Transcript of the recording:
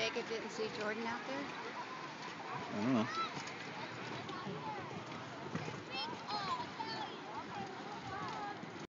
Jacob didn't see Jordan out there? I don't know.